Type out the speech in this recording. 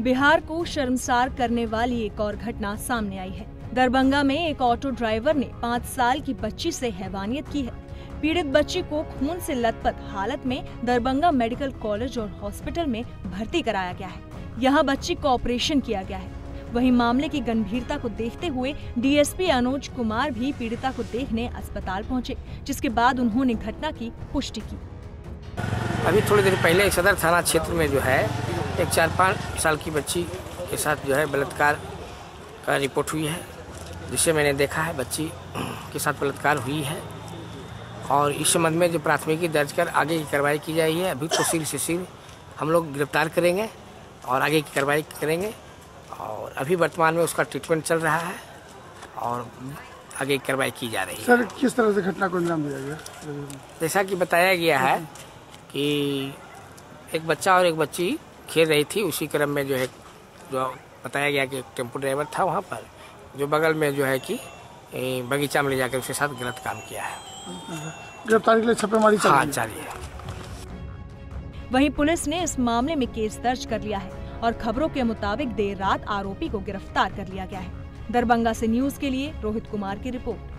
बिहार को शर्मसार करने वाली एक और घटना सामने आई है। दरभंगा में एक ऑटो ड्राइवर ने पाँच साल की बच्ची से हैवानियत की है। पीड़ित बच्ची को खून से लथपथ हालत में दरभंगा मेडिकल कॉलेज और हॉस्पिटल में भर्ती कराया गया है। यहाँ बच्ची का ऑपरेशन किया गया है। वहीं मामले की गंभीरता को देखते हुए डीएसपी अनुज कुमार भी पीड़िता को देखने अस्पताल पहुँचे, जिसके बाद उन्होंने घटना की पुष्टि की। अभी थोड़ी देर पहले सदर थाना क्षेत्र में जो है एक चार पाँच साल की बच्ची के साथ जो है बलात्कार का रिपोर्ट हुई है जिसे मैंने देखा है बच्ची के साथ बलात्कार हुई है। और इस संबंध में जो प्राथमिकी दर्ज कर आगे की कार्रवाई की जाएगी है अभी तो सिर से सिर हम लोग गिरफ़्तार करेंगे और आगे की कार्रवाई करेंगे। और अभी वर्तमान में उसका ट्रीटमेंट चल रहा है और आगे की कार्रवाई की जा रही है। सर किस तरह से घटना को अंजाम दिया गया? जैसा कि बताया गया है कि एक बच्चा और एक बच्ची खेल रही थी उसी क्रम में जो है जो बताया गया कि एक टेंपो ड्राइवर था वहाँ पर जो बगल में जो है कि बगीचा में ले जाकर उसके साथ गलत काम किया है। गिरफ्तारी के लिए छापेमारी चल हाँ है। वहीं पुलिस ने इस मामले में केस दर्ज कर लिया है और खबरों के मुताबिक देर रात आरोपी को गिरफ़्तार कर लिया गया है। दरभंगा से न्यूज़ के लिए रोहित कुमार की रिपोर्ट।